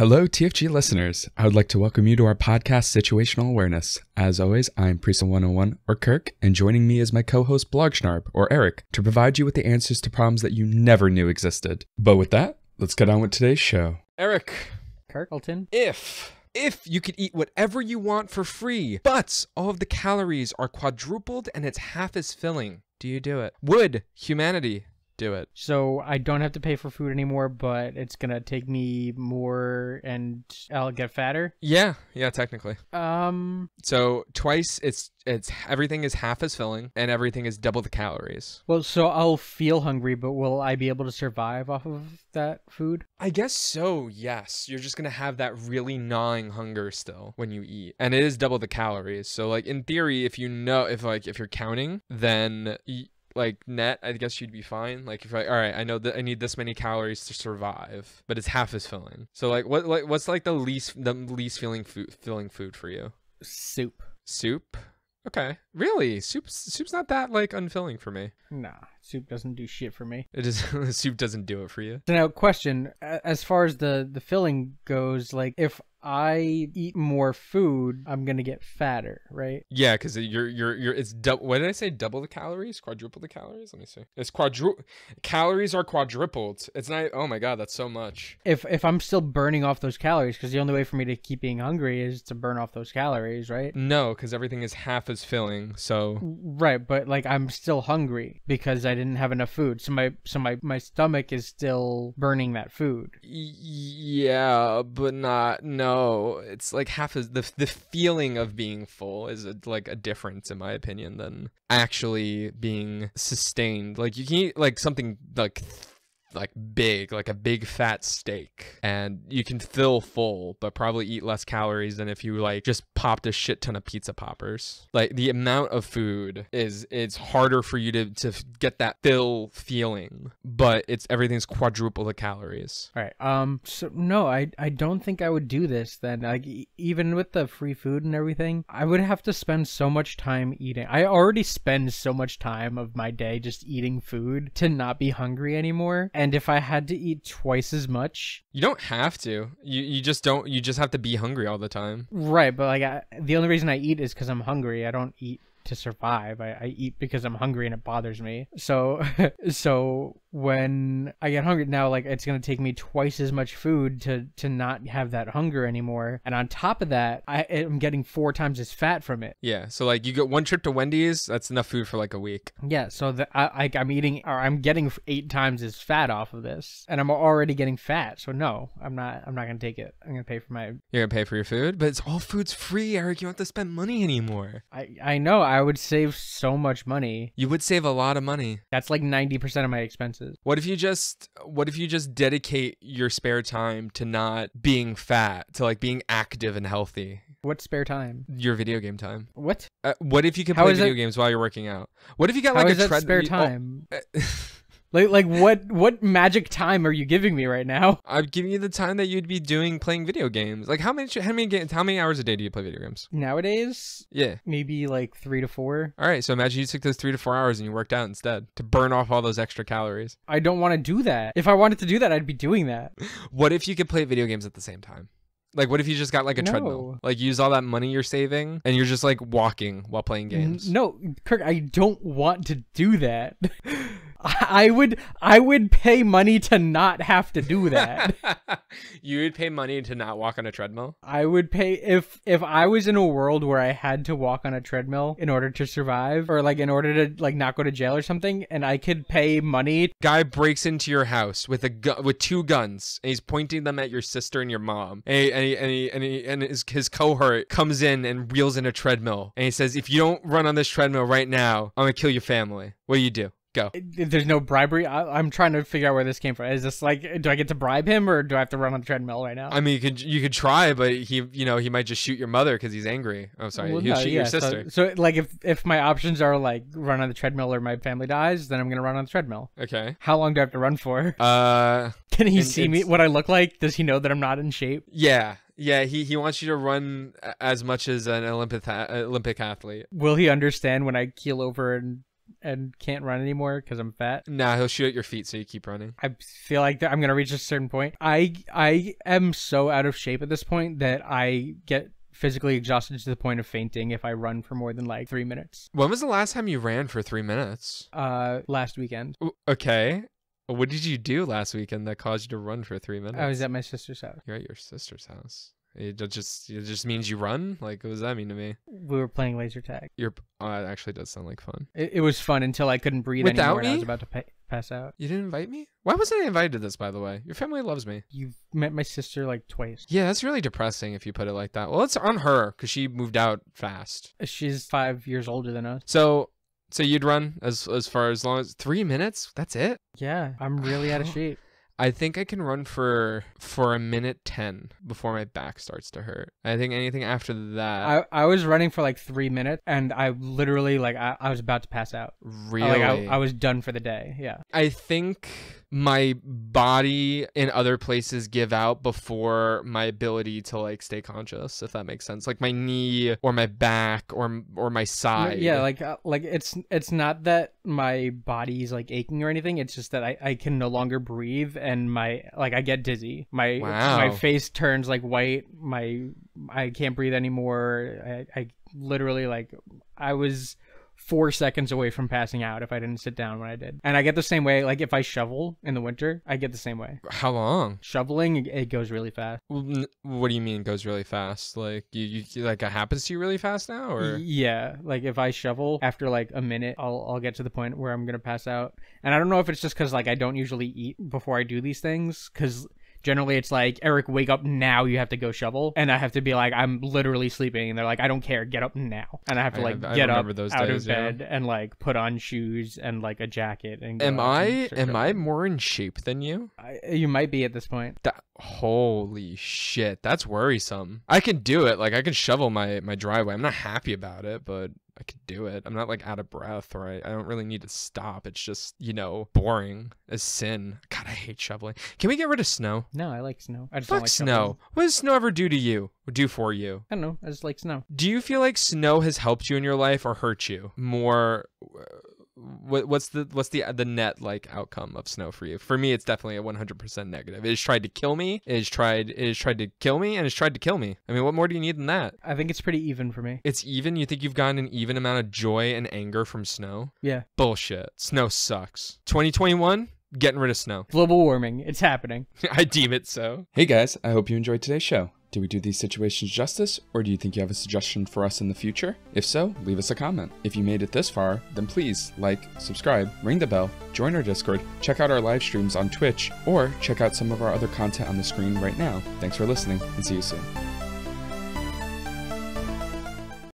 Hello, TFG listeners. I would like to welcome you to our podcast, Situational Awareness. As always, I'm Priest 101 or Kirk, and joining me is my co host, Blogschnarb or Eric, to provide you with the answers to problems that you never knew existed. But with that, let's get on with today's show. Eric, Kirkleton. if if you could eat whatever you want for free, but all of the calories are quadrupled and it's half as filling, do you do it? Would humanity do it? So I don't have to pay for food anymore, but it's gonna take me more, and I'll get fatter. Yeah, yeah, technically. Um. So twice it's it's everything is half as filling and everything is double the calories. Well, so I'll feel hungry, but will I be able to survive off of that food? I guess so, yes. You're just gonna have that really gnawing hunger still when you eat. And it is double the calories. So like in theory, if you know if like if you're counting, then y- like net, I guess you'd be fine. Like if like, all right, I know that I need this many calories to survive, but it's half as filling. So like what like what's like the least the least filling food filling food for you? Soup. Soup? Okay. Really? Soup soup's not that like unfilling for me. Nah, soup doesn't do shit for me. It is soup doesn't do it for you. So now, question: as far as the the filling goes, like if I eat more food, I'm gonna get fatter, right? Yeah, because you're you're you're it's double. What did I say? Double the calories? Quadruple the calories? Let me see. It's quadru calories are quadrupled. It's not. Oh my god, that's so much. If if I'm still burning off those calories, because the only way for me to keep being hungry is to burn off those calories, right? No, because everything is half as filling. So Right, but like I'm still hungry because I didn't have enough food. So my so my my stomach is still burning that food. Yeah, but not. No, it's like half of the the feeling of being full is a, like a difference in my opinion than actually being sustained. Like you can eat like something like like big, like a big fat steak, and you can fill full, but probably eat less calories than if you like just popped a shit ton of pizza poppers. Like the amount of food is it's harder for you to to get that fill feeling, but it's everything's quadruple the calories. All right. Um. So no, I I don't think I would do this. Then like even with the free food and everything, I would have to spend so much time eating. I already spend so much time of my day just eating food to not be hungry anymore. And if I had to eat twice as much, You don't have to. You you just don't. You just have to be hungry all the time. right? But like I, the only reason I eat is because I'm hungry. I don't eat to survive. I, I eat because I'm hungry and it bothers me. So so when I get hungry now, like it's gonna take me twice as much food to to not have that hunger anymore. And on top of that, I am getting four times as fat from it. Yeah. So like you get one trip to Wendy's, that's enough food for like a week. Yeah, so the, I, I I'm eating or I'm getting eight times as fat off of this, and I'm already getting fat. So no, I'm not. I'm not gonna take it. I'm gonna pay for my. You're gonna pay for your food, but it's all food's free, Eric. You don't have to spend money anymore. I I know I would save so much money. You would save a lot of money. That's like ninety percent of my expenses. What if you just what if you just dedicate your spare time to not being fat, to like being active and healthy? What spare time? Your video game time. What? Uh, what if you could How play video games while you're working out? What if you got How like a that tread- spare oh, time? uh, Like like what what magic time are you giving me right now? I'm giving you the time that you'd be doing playing video games. Like how many how many games how many hours a day do you play video games? Nowadays, Yeah. maybe like three to four. All right. So imagine you took those three to four hours and you worked out instead to burn off all those extra calories. I don't want to do that. If I wanted to do that, I'd be doing that. What if you could play video games at the same time? Like, what if you just got like a treadmill? Like, use all that money you're saving and you're just like walking while playing games. No, Kirk, I don't want to do that. I would I would pay money to not have to do that. you would pay money to not walk on a treadmill? I would pay if if I was in a world where I had to walk on a treadmill in order to survive or like in order to like not go to jail or something and I could pay money Guy breaks into your house with a gu- with two guns and he's pointing them at your sister and your mom. And he, and he, and, he, and, he, and his, his cohort comes in and wheels in a treadmill. And he says, If you don't run on this treadmill right now, I'm going to kill your family. What do you do? Go. there's no bribery. I, I'm trying to figure out where this came from. Is this like do I get to bribe him or do I have to run on the treadmill right now? I mean, you could you could try, but he you know he might just shoot your mother because he's angry. Oh, sorry, Well, he'll no, shoot your yeah, so- sister. So, like if if my options are like run on the treadmill or my family dies, then I'm gonna run on the treadmill. Okay. How long do I have to run for? Uh, Can he see me what I look like? Does he know that I'm not in shape? yeah, yeah. He he wants you to run as much as an Olympic Olympic athlete. Will he understand when I keel over and and can't run anymore because I'm fat. Nah, he'll shoot at your feet so you keep running. I feel like I'm gonna reach a certain point. I I am so out of shape at this point that I get physically exhausted to the point of fainting if I run for more than like three minutes. When was the last time you ran for three minutes? Uh, last weekend Okay. What did you do last weekend that caused you to run for three minutes? I was at my sister's house. You're at your sister's house. It just it just means you run. Like, what does that mean to me? We were playing laser tag. You're. Oh, it actually does sound like fun. It, it was fun until I couldn't breathe Without anymore and I was about to pa- pass out. You didn't invite me. Why wasn't I invited to this? By the way, your family loves me. You've met my sister like twice. Yeah, that's really depressing if you put it like that. Well, it's on her because she moved out fast. Uh, she's five years older than us. So, so you'd run as as far as long as three minutes. That's it. Yeah, I'm really out of shape. I think I can run for for a minute ten before my back starts to hurt. I think anything after that, I, I was running for like three minutes and I literally like I, I was about to pass out. really, Like I, I was done for the day. Yeah. I think my body in other places give out before my ability to like stay conscious, if that makes sense. Like my knee or my back or or my side. Yeah, like uh, like it's it's not that my body's like aching or anything. It's just that I, I can no longer breathe and my like I get dizzy. My my face turns like white. My I can't breathe anymore. I, I literally like I was four seconds away from passing out if I didn't sit down when I did. And I get the same way. Like if I shovel in the winter, I get the same way. how long? Shoveling it- goes really fast. What do you mean goes really fast? Like you, you like it happens to you really fast now, or Yeah, like if I shovel after like a minute, I'll I'll get to the point where I'm gonna pass out. And I don't know if it's just because like I don't usually eat before I do these things, because generally it's like Eric, wake up now, you have to go shovel, and I have to be like I'm literally sleeping, and they're like I don't care, get up now, and I have to like have- I get up those out days, of yeah. bed and like put on shoes and like a jacket and. Go am I and start am I more in shape than you? I? You might be at this point. That holy shit, that's worrisome. I can do it. Like I can shovel my my driveway. I'm not happy about it, but I could do it. I'm not like out of breath or I, I don't really need to stop. It's just, you know, boring as sin. God, I hate shoveling. Can we get rid of snow? No, I like snow. I just Fuck like snow. shoveling. What does snow ever do to you? Do for you? I don't know. I just like snow. Do you feel like snow has helped you in your life or hurt you more? What, what's the what's the the net like outcome of snow for you? For me, it's definitely a 100% negative. It has tried to kill me. It has tried it has tried to kill me and it's tried to kill me. I mean, what more do you need than that? I think it's pretty even for me. It's even. You think you've gotten an even amount of joy and anger from snow? Yeah. Bullshit. Snow sucks. 2021, getting rid of snow. Global warming. It's happening. I deem it so. Hey guys, I hope you enjoyed today's show. Did we do these situations justice, or do you think you have a suggestion for us in the future? If so, leave us a comment. If you made it this far, then please like, subscribe, ring the bell, join our Discord, check out our live streams on Twitch, or check out some of our other content on the screen right now. Thanks for listening, and see you soon.